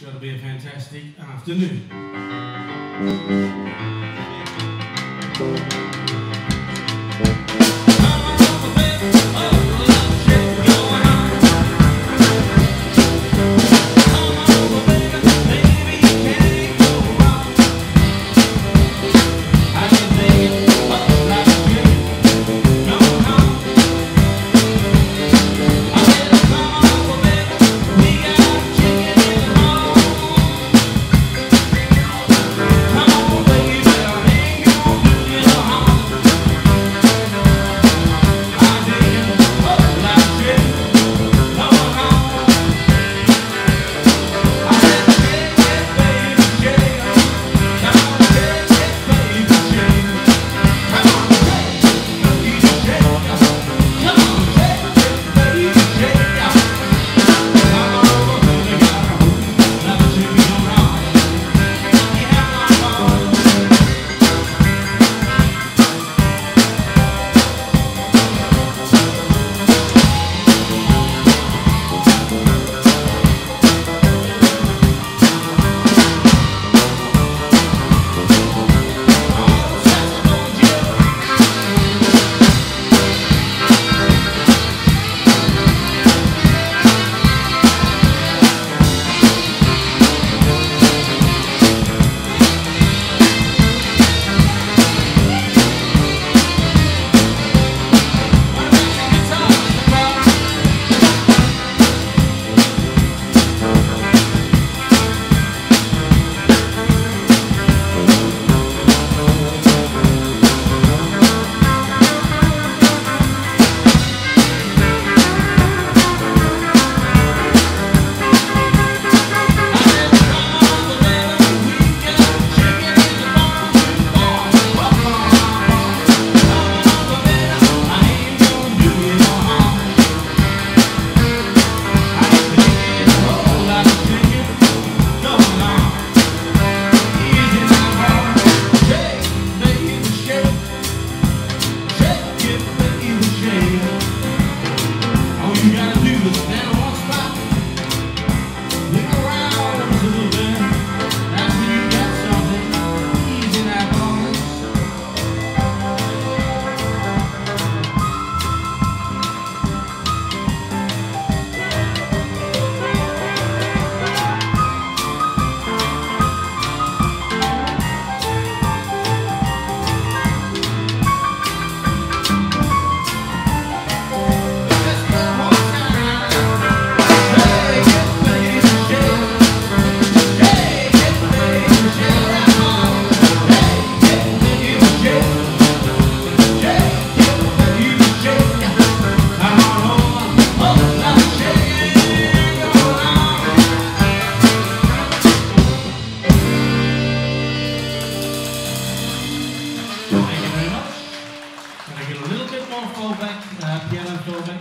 Sure to be a fantastic afternoon.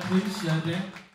Please, uh?